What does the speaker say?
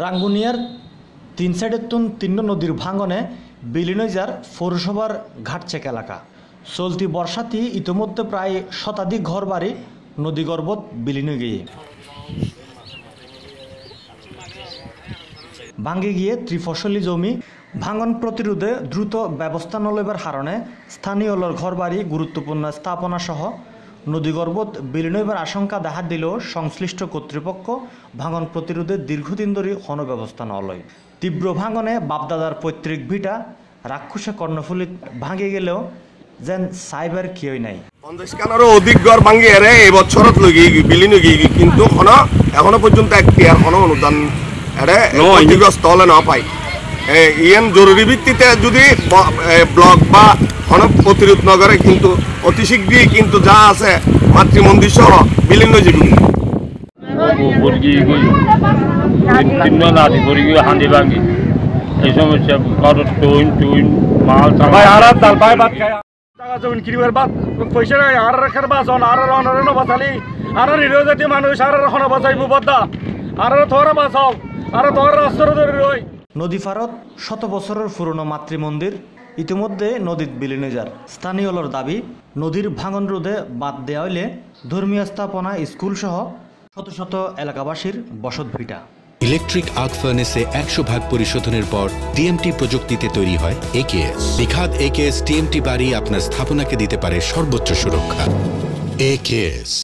রাঙ্গুনিয়ার তিন সাইডের তুন তিন্ন নদীর ভাঙনে বিলিনইজার পৌরসভার ঘাটচেক এলাকা। চলতি বর্ষাতি ইতিমধ্যে প্রায় শতাধিক ঘরবাড়ি নদীগর্ভত বিলীন গিয়ে। ভাঙ্গে গিয়ে ত্রিফসলি জমি, ভাঙন প্রতিরোধে দ্রুত ব্যবস্থা নলইবার কারণে স্থানীয় ঘরবাড়ি গুরুত্বপূর্ণ স্থাপনা সহ নদীগর্ভত বিলীন হইবার আশঙ্কা দেখা দিলেও সংশ্লিষ্ট কর্তৃপক্ষ ভাঙন প্রতিরোধে দীর্ঘদিন ধরে ব্যবস্থা নলয় তীব্র ভাঙনে বাপদাদার পৈতৃক ভিটা রাক্ষসে কর্ণফুলিত ভাঙে গেলেও যেন সাইবার কিয়ই নাই। পঞ্চাশখানারও অধিক ঘর ভাঙি এরে এই বছরত লগি বিলীন গিয়ে কিন্তু কোন এখনও পর্যন্ত একটি আর কোনো অনুদান এরে ক্ষতিগ্রস্ত হলে না পাই এ, ইয়েন জরুরি ভিত্তিতে যদি ব্লক বা কোন প্রতিরোধ নগরে কিন্তু অতি শীঘ্রই কিন্তু যা আছে মাতৃমন্দির সহ বিলীন জীবী মুরগি তিন নাতি ভাঙি। এই সমস্যা কারোর টুইন টুইন মাল ভাই আর আর দাল ভাই ভাত খায়। টাকা জমিন কিনিবার বাদ পয়সা নাই আর রাখার বাসন আর আর অনার বাঁচালি আর হৃদয় জাতীয় মানুষ আর আর হনা বাঁচাইব বদ্দা আর আর বাঁচাও আর তোর রাস্তার ধরে রই। নদী ফারত শত বছরের পুরনো মাতৃমন্দির ইতিমধ্যে নদীত বিলীন যার। স্থানীয়লোর দাবি নদীর ভাঙন রোধে বাদ দেওয়া হইলে ধর্মীয় স্থাপনা, স্কুল সহ শত শত এলাকাবাসীর বসত ভিটা। ইলেকট্রিক আর্ক ফার্নেসে একশো ভাগ পরিশোধনের পর টিএমটি প্রযুক্তিতে তৈরি হয় একেএস বিখাত একেএস টিএমটি বাড়ি আপনার স্থাপনাকে দিতে পারে সর্বোচ্চ সুরক্ষা। একেএস